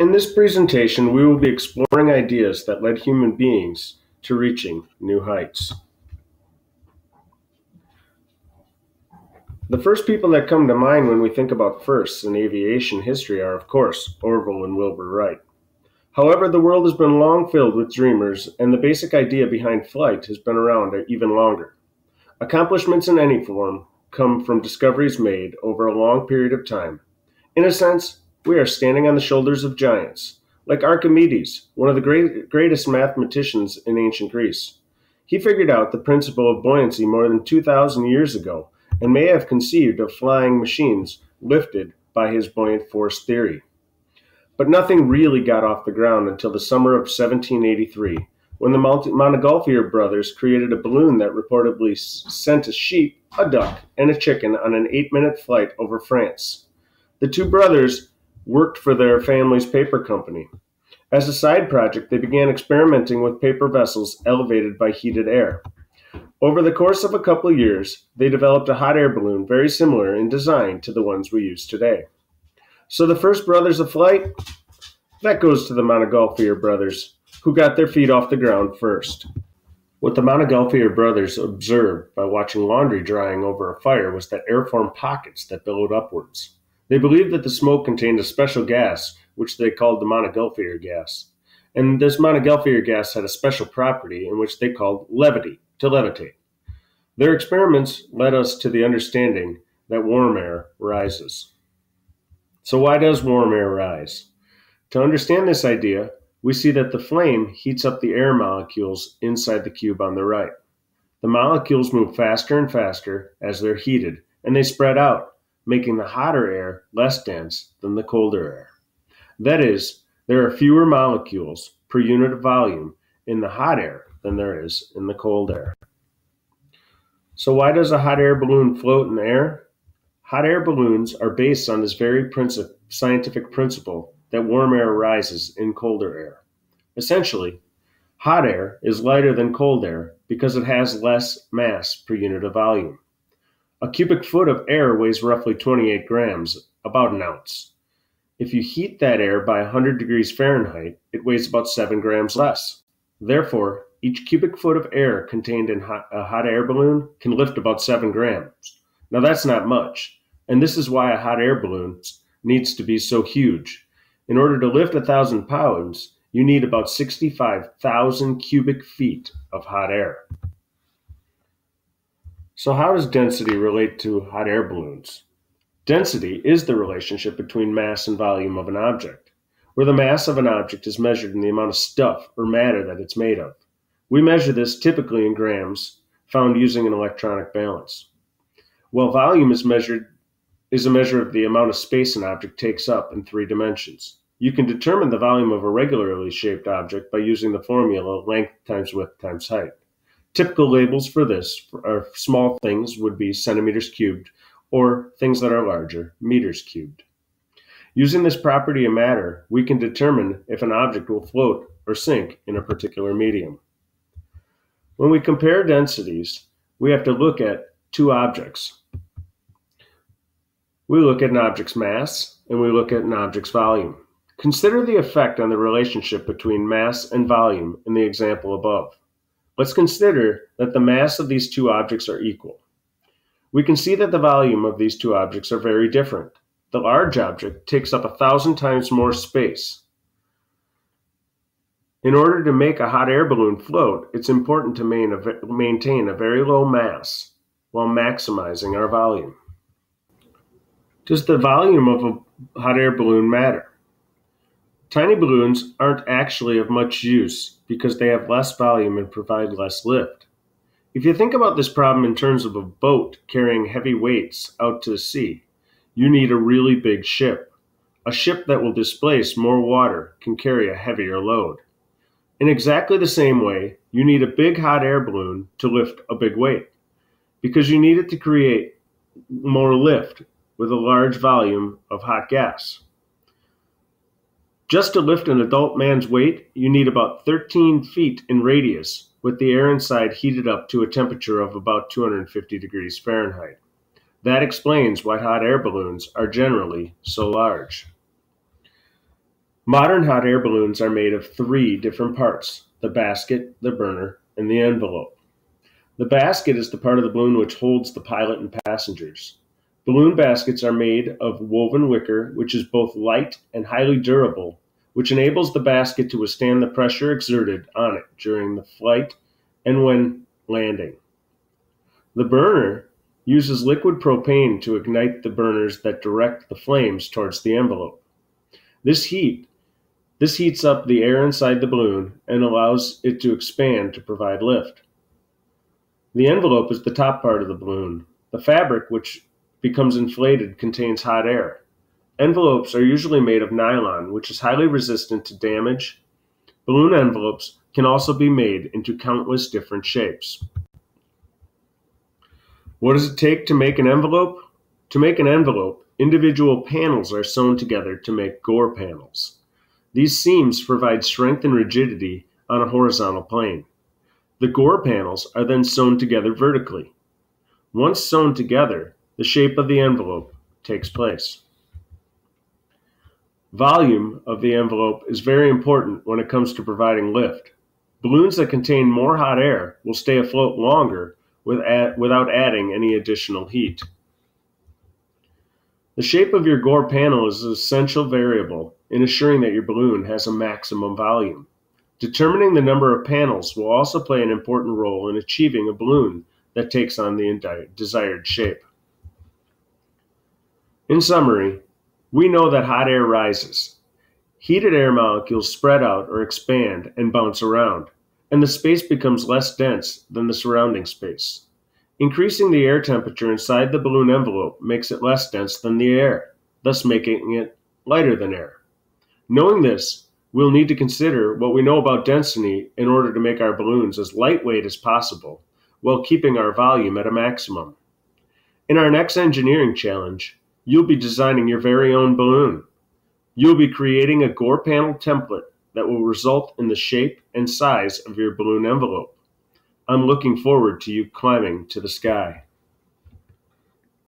In this presentation, we will be exploring ideas that led human beings to reaching new heights. The first people that come to mind when we think about firsts in aviation history are, of course, Orville and Wilbur Wright. However, the world has been long filled with dreamers, and the basic idea behind flight has been around even longer. Accomplishments in any form come from discoveries made over a long period of time. In a sense, we are standing on the shoulders of giants, like Archimedes, one of the great, greatest mathematicians in ancient Greece. He figured out the principle of buoyancy more than 2,000 years ago and may have conceived of flying machines lifted by his buoyant force theory. But nothing really got off the ground until the summer of 1783, when the Montgolfier brothers created a balloon that reportedly sent a sheep, a duck, and a chicken on an eight minute flight over France. The two brothers worked for their family's paper company. As a side project, they began experimenting with paper vessels elevated by heated air. Over the course of a couple of years, they developed a hot air balloon very similar in design to the ones we use today. So the first brothers of flight, that goes to the Montgolfier brothers, who got their feet off the ground first. What the Montgolfier brothers observed by watching laundry drying over a fire was that air formed pockets that billowed upwards. They believed that the smoke contained a special gas, which they called the Montgolfier gas. And this Montgolfier gas had a special property in which they called levity, to levitate. Their experiments led us to the understanding that warm air rises. So, why does warm air rise? To understand this idea, we see that the flame heats up the air molecules inside the cube on the right. The molecules move faster and faster as they're heated, and they spread out, making the hotter air less dense than the colder air. That is, there are fewer molecules per unit of volume in the hot air than there is in the cold air. So, why does a hot air balloon float in air? Hot air balloons are based on this very scientific principle that warm air rises in colder air. Essentially, hot air is lighter than cold air because it has less mass per unit of volume. A cubic foot of air weighs roughly 28 grams, about an ounce. If you heat that air by 100 degrees Fahrenheit, it weighs about 7 grams less. Therefore, each cubic foot of air contained in a hot air balloon can lift about 7 grams. Now, that's not much, and this is why a hot air balloon needs to be so huge. In order to lift 1,000 pounds, you need about 65,000 cubic feet of hot air. So, how does density relate to hot air balloons? Density is the relationship between mass and volume of an object, where the mass of an object is measured in the amount of stuff or matter that it's made of. We measure this typically in grams, found using an electronic balance. While volume is measured is a measure of the amount of space an object takes up in three dimensions. You can determine the volume of a regularly shaped object by using the formula length times width times height. Typical labels for this are small things would be centimeters cubed, or things that are larger, meters cubed. Using this property of matter, we can determine if an object will float or sink in a particular medium. When we compare densities, we have to look at two objects. We look at an object's mass and we look at an object's volume. Consider the effect on the relationship between mass and volume in the example above. Let's consider that the mass of these two objects are equal. We can see that the volume of these two objects are very different. The large object takes up a thousand times more space. In order to make a hot air balloon float, it's important to maintain a very low mass while maximizing our volume. Does the volume of a hot air balloon matter? Tiny balloons aren't actually of much use because they have less volume and provide less lift. If you think about this problem in terms of a boat carrying heavy weights out to sea, you need a really big ship. A ship that will displace more water can carry a heavier load. In exactly the same way, you need a big hot air balloon to lift a big weight because you need it to create more lift with a large volume of hot gas. Just to lift an adult man's weight, you need about 13 feet in radius, with the air inside heated up to a temperature of about 250 degrees Fahrenheit. That explains why hot air balloons are generally so large. Modern hot air balloons are made of three different parts the basket, the burner, and the envelope. The basket is the part of the balloon which holds the pilot and passengers. Balloon baskets are made of woven wicker, which is both light and highly durable, which enables the basket to withstand the pressure exerted on it during the flight and when landing. The burner uses liquid propane to ignite the burners that direct the flames towards the envelope. This heat this heats up the air inside the balloon and allows it to expand to provide lift. The envelope is the top part of the balloon. The fabric, which becomes inflated, contains hot air. Envelopes are usually made of nylon, which is highly resistant to damage. Balloon envelopes can also be made into countless different shapes. What does it take to make an envelope? To make an envelope, individual panels are sewn together to make gore panels. These seams provide strength and rigidity on a horizontal plane. The gore panels are then sewn together vertically. Once sewn together, the shape of the envelope takes place. Volume of the envelope is very important when it comes to providing lift. Balloons that contain more hot air will stay afloat longer without adding any additional heat. The shape of your gore panel is an essential variable in assuring that your balloon has a maximum volume. Determining the number of panels will also play an important role in achieving a balloon that takes on the desired shape. In summary, we know that hot air rises. Heated air molecules spread out or expand and bounce around, and the space becomes less dense than the surrounding space. Increasing the air temperature inside the balloon envelope makes it less dense than the air, thus making it lighter than air. Knowing this, we'll need to consider what we know about density in order to make our balloons as lightweight as possible while keeping our volume at a maximum. In our next engineering challenge, you'll be designing your very own balloon. You'll be creating a gore panel template that will result in the shape and size of your balloon envelope. I'm looking forward to you climbing to the sky.